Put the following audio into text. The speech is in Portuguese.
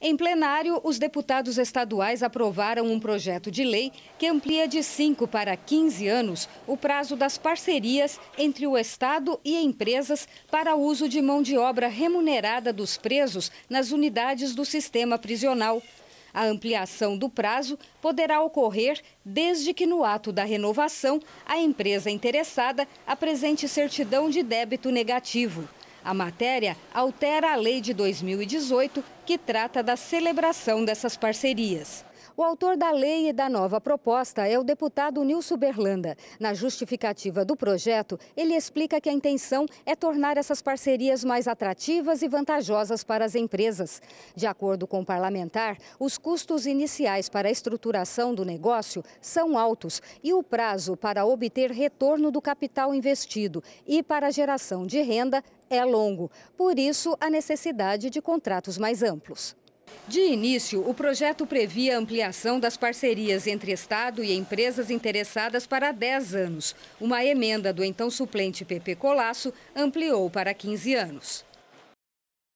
Em plenário, os deputados estaduais aprovaram um projeto de lei que amplia de 5 para 15 anos o prazo das parcerias entre o Estado e empresas para uso de mão de obra remunerada dos presos nas unidades do sistema prisional. A ampliação do prazo poderá ocorrer desde que no ato da renovação a empresa interessada apresente certidão de débito negativo. A matéria altera a lei de 2018, que trata da celebração dessas parcerias. O autor da lei e da nova proposta é o deputado Nilson Berlanda. Na justificativa do projeto, ele explica que a intenção é tornar essas parcerias mais atrativas e vantajosas para as empresas. De acordo com o parlamentar, os custos iniciais para a estruturação do negócio são altos e o prazo para obter retorno do capital investido e para a geração de renda é longo. Por isso, a necessidade de contratos mais amplos. De início, o projeto previa a ampliação das parcerias entre Estado e empresas interessadas para 10 anos. Uma emenda do então suplente PP Colasso ampliou para 15 anos.